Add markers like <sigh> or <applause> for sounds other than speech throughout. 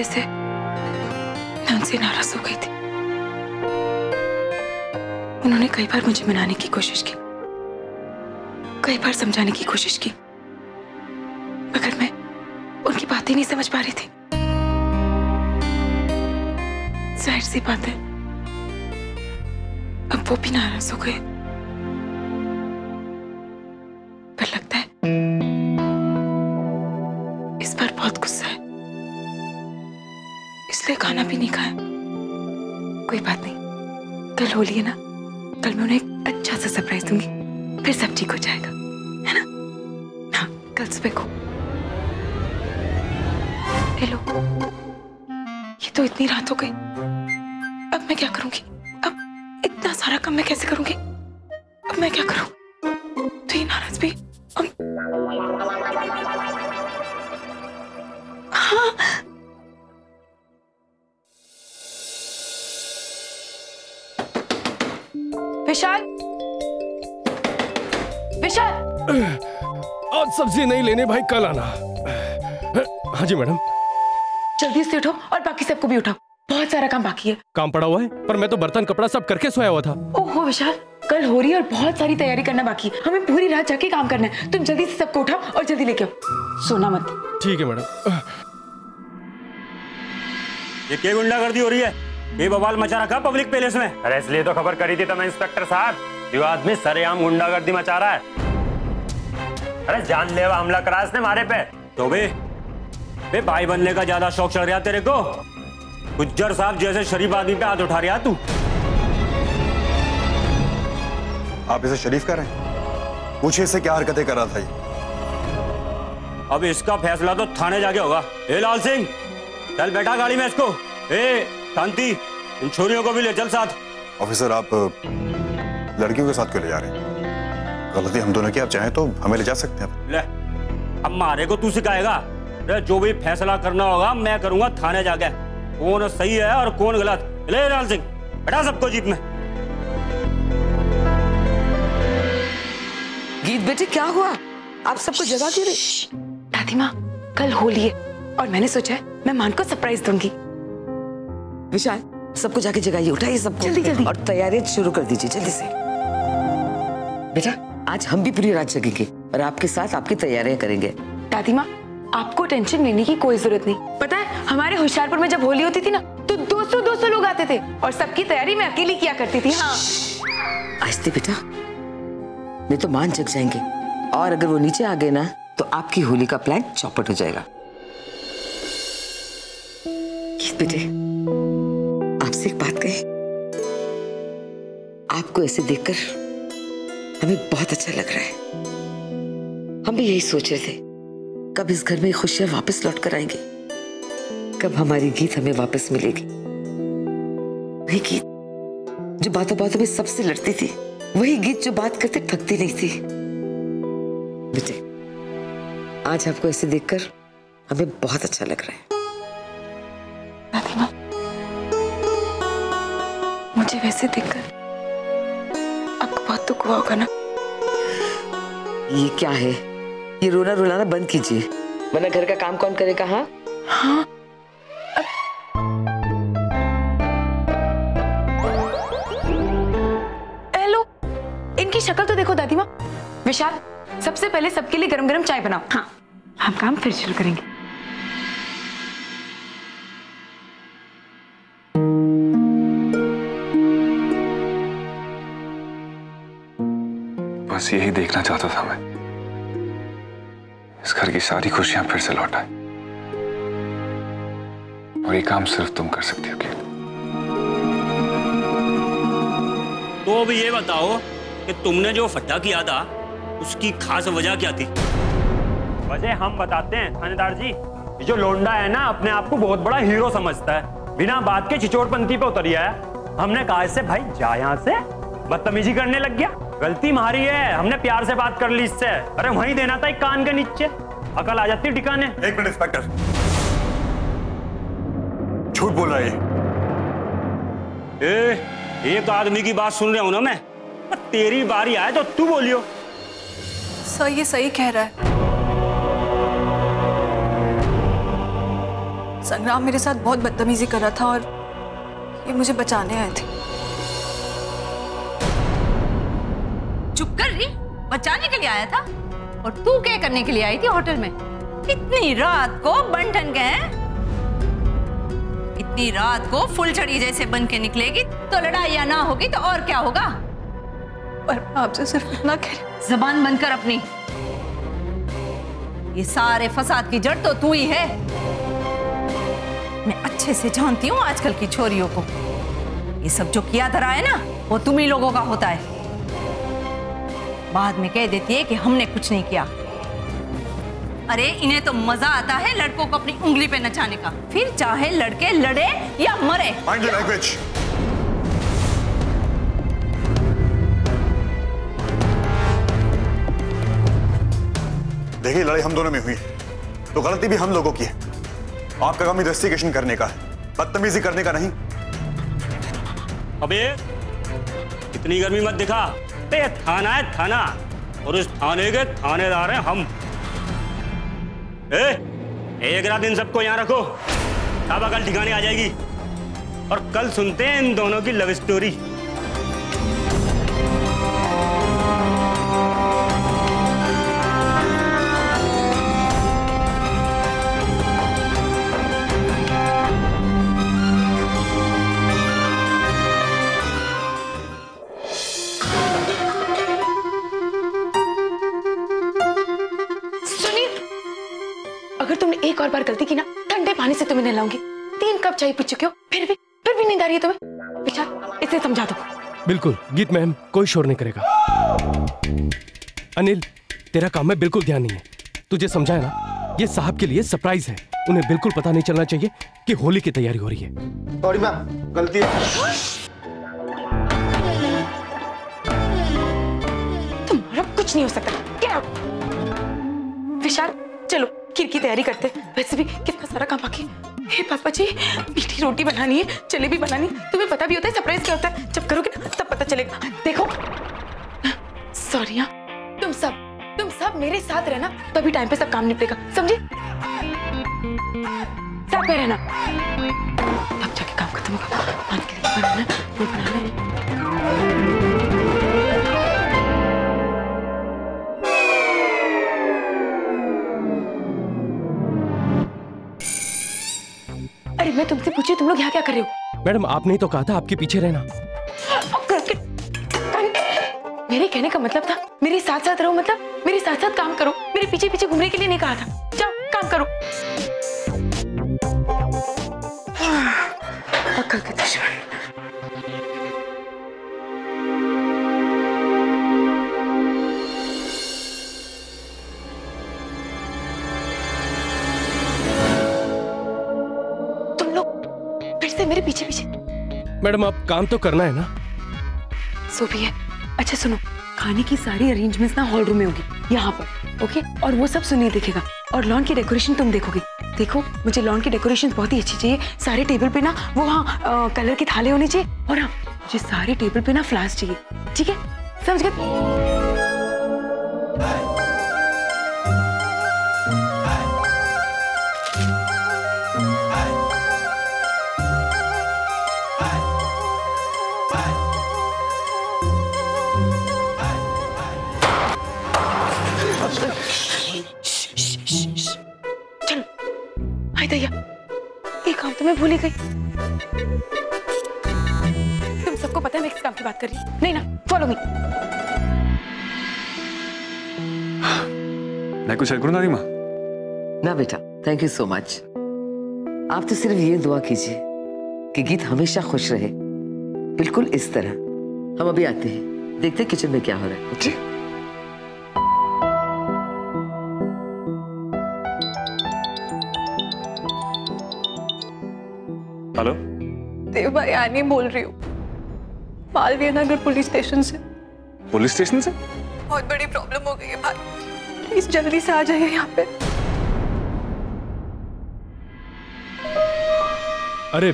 वजह से मैं उनसे नाराज़ हो गई थी। उन्होंने कई बार मुझे मनाने की कोशिश की। कई बार समझाने की कोशिश की। मगर मैं उनकी बातें नहीं समझ पा रही थी। ज़ाहिर सी बात है, अब वो भी नाराज़ हो गए। कल होली है ना, कल मैं उन्हें एक अच्छा सा सरप्राइज़ दूँगी, फिर सब ठीक हो जाएगा, है ना? हाँ कल सुबह को। हेलो, ये तो इतनी रात हो गई। अब मैं क्या करूँगी? अब इतना सारा काम मैं कैसे करूँगी? अब मैं क्या करूँ? सब्ज़ी नहीं लेने भाई कल आना। हाँ जी मैडम। जल्दी से उठो और बाकी सबको भी उठाओ। बहुत सारा काम बाकी है। काम पड़ा हुआ है पर मैं तो बर्तन कपड़ा सब करके सोया हुआ था। ओहो विशाल कल हो रही है और बहुत सारी तैयारी करना बाकी है। हमें पूरी रात जाके काम करना है। तुम जल्दी से सबको उठाओ और जल्दी लेके आओ। सोना मत। ठीक है मैडम। ये क्या गुंडागर्दी हो रही है? ये बवाल मचा रखा पब्लिक पैलेस में। अरे इसलिए तो खबर करी थी तुम्हें इंस्पेक्टर साहब। यो आदमी सरेआम गुंडागर्दी मचा रहा है अरे जानलेवा हमला करा इसने हमारे पे। तो बे बे भाई बनने का ज़्यादा शौक चढ़ रहा तेरे को। गुज्जर साहब जैसे शरीफ आदमी पे हाथ उठा रहा तू। आप इसे शरीफ कह रहे हैं? पूछिए इससे क्या हरकतें कर रहा था ये। अब इसका फैसला तो थाने जाके होगा। ए लाल सिंह चल बैठा गाड़ी में इसको। ए शांति इन छोरियों को भी ले चल साथ। ऑफिसर आप लड़कियों के साथ क्यों ले जा रहे हैं? गलती हम दोनों की आप चाहें तो हमें ले जा सकते हैं। ले अब मारे को तू सिखाएगा। अरे जो भी फैसला करना होगा मैं करूँगा थाने जाके। कौन सही है और कौन गलत? ले लाल सिंह बैठा सबको जीप में। गीत बेटे क्या हुआ? आप सबको जगा क्यों रही? दादी माँ कल होली है और मैंने सोचा है मैं मान को सरप्राइज़ दूँगी। विशाल सबको जाके जगाइए उठाइए सबको। जल्दी, जल्दी। और तैयारियाँ शुरू कर दीजिए जल्दी से। बेटा आज हम भी पूरी रात जगेंगे और आपके साथ आपकी तैयारियाँ करेंगे। दादी माँ आपको टेंशन लेने की कोई ज़रूरत नहीं। पता है हमारे होशियारपुर में जब होली होती थी ना तो 200 200 लोग आते थे और सबकी तैयारी मैं अकेली किया करती थी हाँ। आस्ते बेटा नहीं तो मान जग जाएँगे। और अगर वो नीचे आ गए ना तो आपकी होली का प्लान चौपट हो जाएगा। बेटे आपसे एक बात कहे। आपको ऐसे देखकर हमें बहुत अच्छा लग रहा है। हम भी यही सोच रहे थे, कब इस घर में खुशियाँ वापस लौट कर आएँगी। कब हमारी गीत हमें वापस मिलेगी। वही गीत जो बातों बातों में सबसे लड़ती थी, वही गीत जो बात करते थकती नहीं थी। बेटे, आज आपको ऐसे देखकर हमें बहुत अच्छा लग रहा है। मुझे वैसे देखकर दुख हुआ होगा ना? ये क्या है? ये रोना रुलाना बंद कीजिए। वरना घर का काम कौन करेगा हाँ? हाँ। हेलो इनकी शक्ल तो देखो दादी माँ। विशाल सबसे पहले सबके लिए गरम गरम चाय बनाओ। हाँ हम काम फिर शुरू करेंगे। बस यही देखना चाहता था मैं। इस घर की सारी खुशियाँ फिर से लौट आए और ये काम सिर्फ़ तुम कर सकती हो केवल तो अब ये बताओ कि तुमने जो फट्टा किया था उसकी खास वजह क्या थी? वजह हम बताते हैं थानेदार जी। ये जो लोंडा है ना अपने आप को बहुत बड़ा हीरो समझता है। बिना बात के चिचोड़पंथी पे उतर गया है। हमने कहा इससे भाई जा यहाँ से बदतमीजी करने लग गया। गलती मारी है। हमने प्यार से बात कर ली इससे। अरे वहीं देना था एक कान के नीचे। अकल आ जाती ठिकाने। एक मिनट इंस्पेक्टर। झूठ बोल रहा है ये। ए एक आदमी की बात सुन रहा हूँ ना मैं। तेरी बारी आए तो तू बोलियो। सर ये सही कह रहा है। संग्राम मेरे साथ बहुत बदतमीजी कर रहा था और ये मुझे बचाने आए थे। चुप कर रही? बचाने के लिए आया था? और तू क्या करने के लिए आई थी होटल में? इतनी रात को बंठन गए हैं? इतनी रात को फुलझड़ी जैसे बन के निकलेगी तो लड़ाई या ना होगी तो और क्या होगा? पर आपसे सिर्फ़ इतना कह रही जबान बंद कर अपनी। ये सारे फसाद की जड़ तो तू ही है। मैं अच्छे से जानती हूँ आजकल की छोरियों को। ये सब जो किया धरा है ना वो तुम ही लोगों का होता है। बाद में कह देती है कि हमने कुछ नहीं किया। अरे इन्हें तो मज़ा आता है लड़कों को अपनी उंगली पे नचाने का। फिर चाहे लड़के लड़े या मरे। देखिए लड़ाई हम दोनों में हुई। है तो गलती भी हम लोगों की है। आपका काम इन्वेस्टिगेशन करने का है। बदतमीजी करने का नहीं। अबे इतनी गर्मी मत दिखा। बे ये थाना है थाना और उस थाने के थानेदार हैं हम। ए, एक रात इन सबको यहाँ रखो। तब कल ठिकाने आ जाएगी। और कल सुनते हैं इन दोनों की लव स्टोरी तुमने एक और बार गलती की ना ठंडे पानी से तुम्हें नहलाऊँगी। तीन कप चाय पी चुके हो फिर भी फिर भी नींद आ रही है तुम्हें। विशाल इसे समझा दो। बिल्कुल गीत मैम कोई शोर नहीं करेगा। अनिल तेरा काम में बिल्कुल ध्यान नहीं है। तुझे समझा है ना ये साहब के लिए सरप्राइज़ है। उन्हें बिल्कुल पता नहीं चलना चाहिए कि होली की तैयारी हो रही है। सॉरी मैम गलती है। तुम्हारा कुछ नहीं हो सकता। Out! विशाल चलो। खीर की तैयारी करते वैसे भी कितना सारा काम बाकी है। पापा जी, मीठी रोटी बनानी है, जलेबी बनानी तुम्हें पता भी होता है सरप्राइज़ क्या होता है? जब करोगे ना, तब पता चलेगा। देखो। सॉरी हाँ। तुम सब तुम सब मेरे साथ रहना, तभी टाइम पे सब काम निपटेगा। समझे? साथ में रहना। तब जाके काम खत्म होगा। मान के बनाना वो बनाना मैं तुमसे पूछी तुम लोग यहाँ क्या कर रहे हो? मैडम आपने ही तो कहा था आपके पीछे रहना। मेरे कहने का मतलब था मेरे साथ साथ रहो मतलब मेरे साथ साथ काम करो मेरे पीछे पीछे घूमने के लिए नहीं कहा था। जाओ काम करो। अक्ल के दुश्मन। मैडम, आप काम तो करना है ना? सो भी है अच्छा सुनो, खाने की सारी अरेंजमेंट्स ना हॉल रूम में होगी, यहाँ पर ओके और वो सब सुनील देखेगा। और लॉन की डेकोरेशन तुम देखोगे। देखो, मुझे लॉन की डेकोरेशन बहुत ही अच्छी चाहिए। सारे टेबल पे ना, वो हाँ कलर के थाले होने चाहिए। और हाँ मुझे सारे टेबल पे ना फ्लास चाहिए, ठीक है? समझ गए? भूल ही गई। तुम सबको पता है मैं किस काम की बात कर रही हूँ। नहीं ना फॉलो मी मैं कुछ हेल्प करूँ दादी माँ ना बेटा थैंक यू सो मच आप तो सिर्फ़ ये दुआ कीजिए कि गीत हमेशा खुश रहे। बिल्कुल इस तरह। हम अभी आते हैं। देखते हैं किचन में क्या हो रहा है। जी। देव भाई बोल रही हूँ। मालवीय नगर पुलिस स्टेशन से। पुलिस स्टेशन से? बहुत बड़ी प्रॉब्लम हो गई है भाई प्लीज़ जल्दी से आ जाइए यहाँ पे। अरे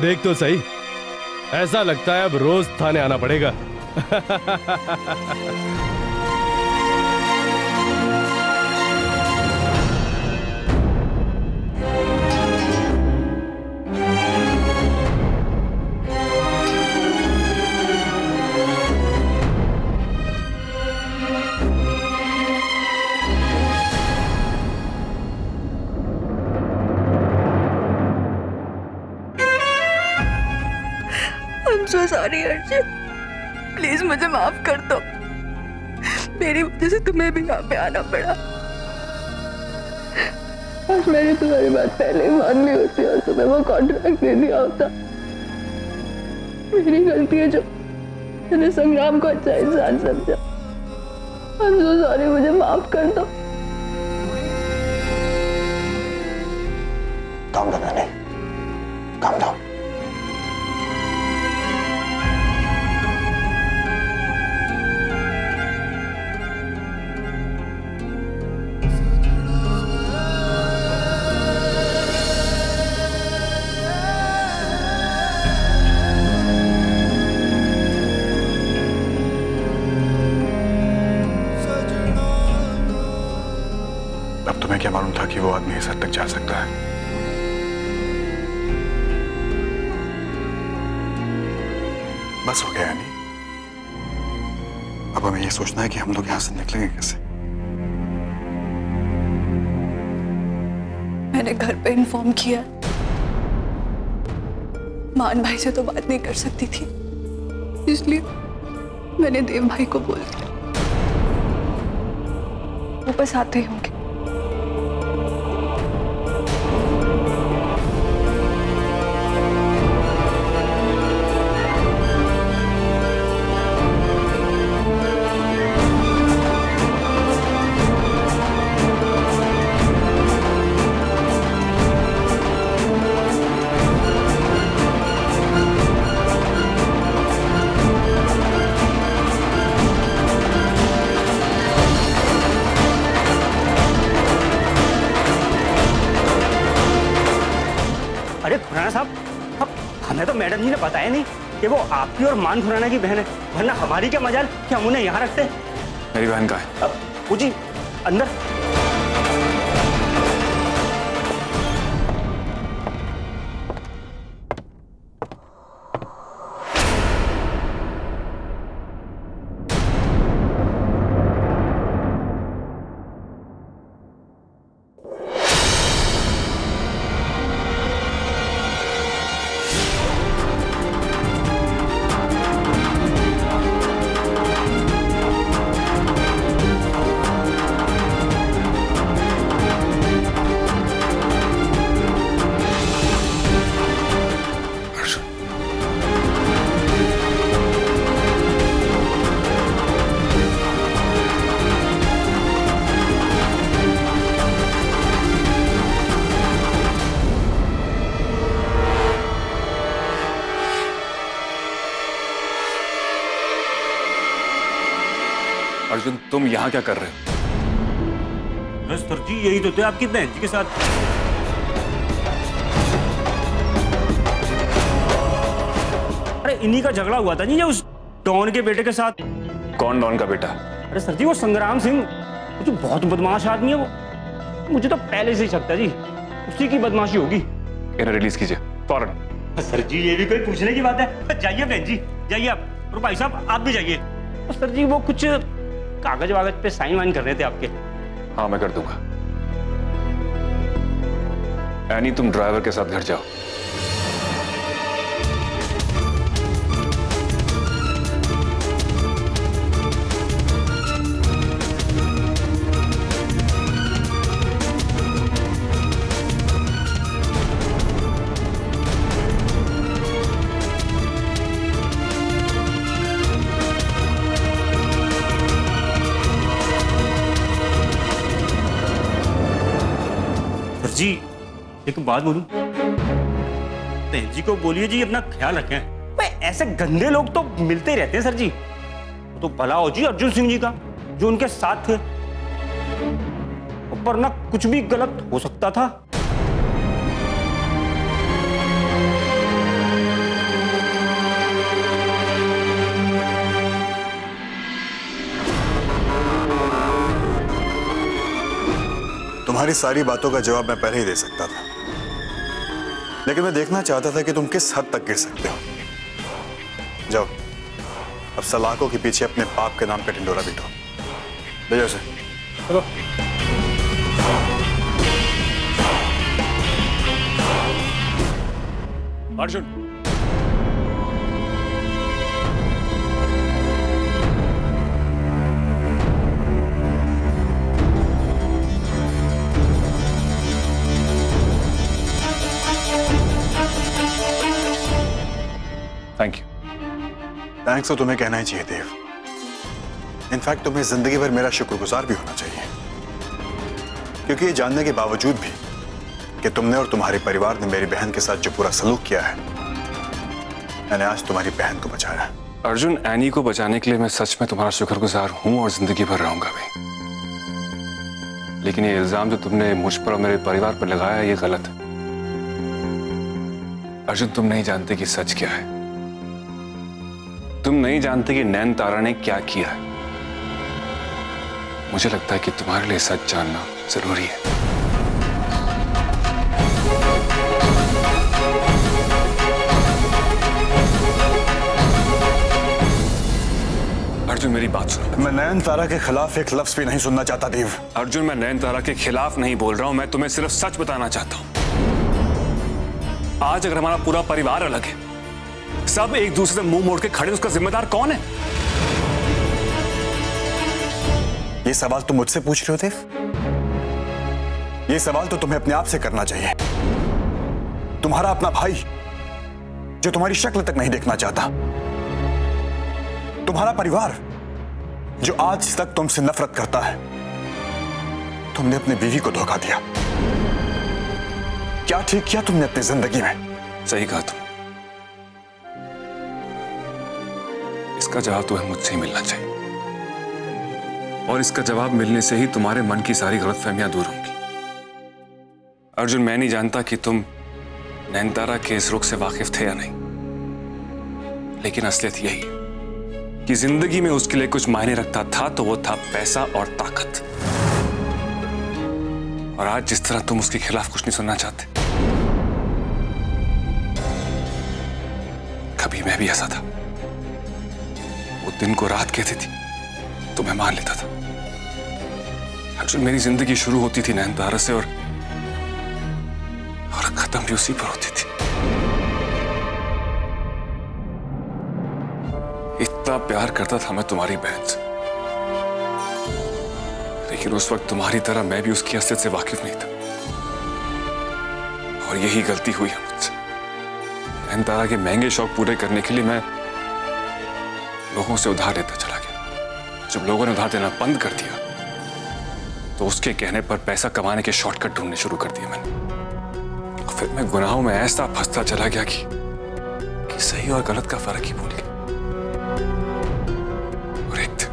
देख तो सही। ऐसा लगता है अब रोज थाने आना पड़ेगा। <laughs> सॉरी अर्जुन प्लीज़ मुझे माफ़ कर दो। मेरी वजह से तुम्हें भी यहाँ पे आना पड़ा। मैंने तुम्हारी बात पहले ही मान ली होती और तुम्हें वो कॉन्ट्रैक्ट दे दिया होता। मेरी गलती है जो मैंने संग्राम को अच्छा इंसान समझा। I'm so sorry, मुझे माफ़ कर दो। काम डाउन आदमी इस हद तक जा सकता है। बस हो गया, यानी? अब हमें यह सोचना है कि हम लोग यहाँ से निकलेंगे कैसे? मैंने घर पे इन्फॉर्म किया। मान भाई से तो बात नहीं कर सकती थी। इसलिए मैंने देव भाई को बोल दिया। वो बस आते ही होंगे। हमें पता है बताया नहीं कि वो आपकी और मान खुराना की बहन है। वरना हमारी क्या मजाल कि हम उन्हें यहाँ रखते मेरी बहन का है। अब जी अंदर। अर्जुन तुम यहाँ क्या कर रहे हो? बस सर जी यही तो थे आपकी बहन जी के साथ। अरे इन्हीं का झगड़ा हुआ था नहीं उस डॉन के बेटे के साथ? कौन डॉन का बेटा? अरे सर जी वो संग्राम सिंह। वो जो बहुत बदमाश आदमी है वो। मुझे तो पहले से ही सकता है जी। उसी की बदमाशी होगी। इन्हें रिलीज़ कीजिए। फ़ौरन सर जी ये भी कोई पूछने की बात है? जाइए बहन जी। जाइए आप। और भाई साहब आप भी जाइए। सर जी वो कुछ कागज़ वागज पे साइन वाइन करने थे आपके। हाँ मैं कर दूँगा। एनी तुम ड्राइवर के साथ घर जाओ। बात बोलूँ? बहन जी को बोलिए जी, अपना ख्याल रखें। भाई ऐसे गंदे लोग तो मिलते रहते हैं, सर जी। तो भला हो जी अर्जुन सिंह जी का, जो उनके साथ थे। पर ना कुछ भी गलत हो सकता था। तुम्हारी सारी बातों का जवाब मैं पहले ही दे सकता था। लेकिन मैं देखना चाहता था कि तुम किस हद तक गिर सकते हो। जाओ, अब सलाखों के पीछे अपने पाप के नाम पे टिंडोरा बिठो भेजो उसे चलो। अर्जुन थैंक्स तो तुम्हें कहना ही चाहिए देव इनफैक्ट तुम्हें ज़िंदगी भर मेरा शुक्रगुजार भी होना चाहिए। क्योंकि ये जानने के बावजूद भी कि तुमने और तुम्हारे परिवार ने मेरी बहन के साथ जो पूरा सलूक किया है, मैंने आज तुम्हारी बहन को बचाया। अर्जुन, एनी को बचाने के लिए मैं सच में तुम्हारा शुक्रगुजार हूँ और ज़िंदगी भर रहूँगा भी। लेकिन ये इल्ज़ाम जो तुमने मुझ पर और मेरे परिवार पर लगाया, ये गलत है। अर्जुन, तुम नहीं जानते कि सच क्या है। तुम नहीं जानते कि नैन तारा ने क्या किया है। मुझे लगता है कि तुम्हारे लिए सच जानना ज़रूरी है। अर्जुन मेरी बात सुनो। मैं नयन तारा के खिलाफ एक लफ्ज भी नहीं सुनना चाहता देव। अर्जुन मैं नयन तारा के खिलाफ नहीं बोल रहा हूँ मैं तुम्हें सिर्फ़ सच बताना चाहता हूँ। आज अगर हमारा पूरा परिवार अलग है सब एक दूसरे से मुँह मोड़ के खड़े उसका जिम्मेदार कौन है? ये सवाल तुम मुझसे पूछ रहे हो देव? ये सवाल तो तुम्हें अपने आप से करना चाहिए। तुम्हारा अपना भाई जो तुम्हारी शक्ल तक नहीं देखना चाहता। तुम्हारा परिवार जो आज तक तुमसे नफरत करता है तुमने अपनी बीवी को धोखा दिया। क्या ठीक किया तुमने अपनी ज़िंदगी में? सही कहा तुम। इसका जवाब तुम्हें मुझसे ही मिलना चाहिए। और इसका जवाब मिलने से ही तुम्हारे मन की सारी गलतफहमियाँ दूर होंगी। अर्जुन, मैं नहीं जानता कि तुम नैनतारा के इस रुख से वाकिफ थे या नहीं। लेकिन असलियत यही कि ज़िंदगी में उसके लिए कुछ मायने रखता था तो वो था पैसा और ताकत। और आज जिस तरह तुम उसके खिलाफ कुछ नहीं सुनना चाहते, कभी मैं भी ऐसा था। दिन को रात कहती थी तो मैं मान लेता था। अर्जुन मेरी ज़िंदगी शुरू होती थी नैन तारा से और और खत्म भी उसी पर होती थी। इतना प्यार करता था मैं तुम्हारी बहन से। लेकिन उस वक्त तुम्हारी तरह मैं भी उसकी असलियत से वाकिफ नहीं था। और यही गलती हुई है मुझसे। नैन तारा के महँगे शौक पूरे करने के लिए मैं लोगों से उधार लेता चला गया। जब लोगों ने उधार देना बंद कर दिया तो उसके कहने पर पैसा कमाने के शॉर्टकट ढूँढने शुरू कर दिए मैंने। फिर मैं गुनाहों में ऐसा फंसता चला गया कि, कि सही और गलत का फ़र्क ही भूल गया। और एक दिन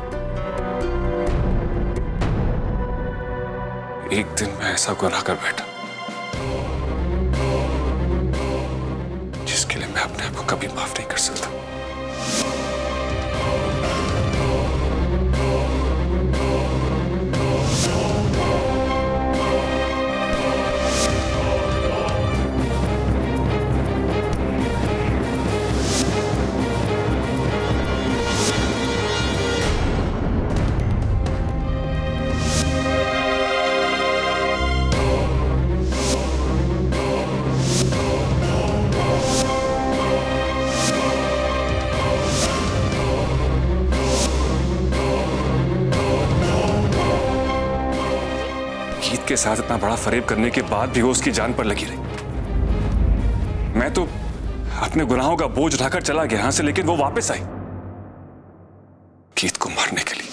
एक दिन मैं ऐसा गुनाह कर बैठा जिसके लिए मैं अपने आप को कभी माफ़ नहीं कर सकता। गीत के साथ इतना बड़ा फरेब करने के बाद भी वो उसकी जान पर लगी रही। मैं तो अपने गुनाहों का बोझ उठाकर चला गया यहाँ से, लेकिन वो वापस आई। गीत को मारने के लिए।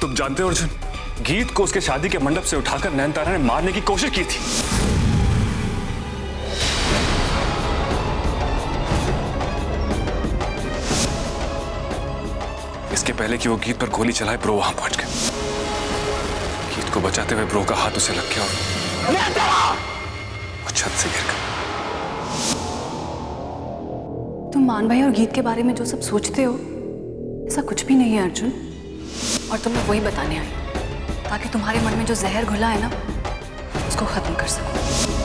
तुम जानते हो, अर्जुन? गीत को उसके शादी के मंडप से उठाकर नैनतारा ने मारने की कोशिश की थी। इसके पहले कि वो गीत पर गोली चलाए, ब्रो वहाँ पहुँच गए। गीत को बचाते हुए ब्रो का हाथ उसे लग गया और वो छत से गिर गया। तुम मान भाई और गीत के बारे में जो सब सोचते हो, ऐसा कुछ भी नहीं है, अर्जुन। और तुम्हें वही बताने आई। ताकि तुम्हारे मन में जो जहर घुला है ना उसको खत्म कर सको।